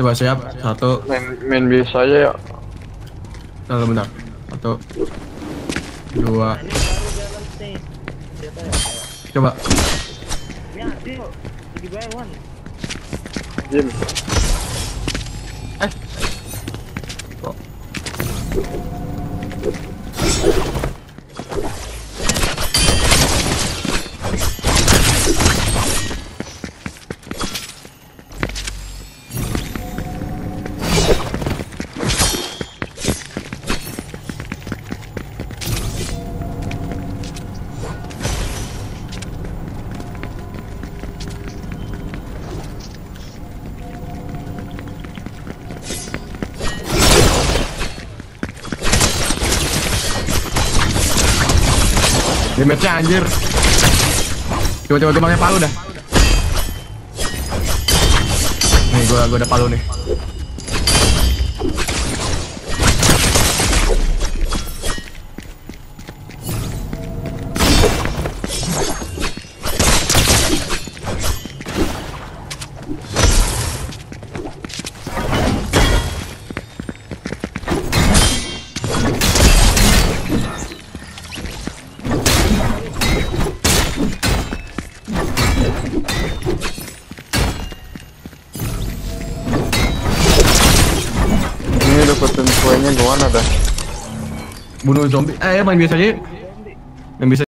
Coba siap. Satu. Main main biasa aja ya. Bentar, bentar. Satu. Dua. Coba. Jim. Eh. Kok. Damage-nya anjir. Coba-coba gue pakai palu dah. Nih gua gua ada palu nih. Dapetin kuenya gimana dah? Bunuh zombie. Eh main biasa aja. Main biasa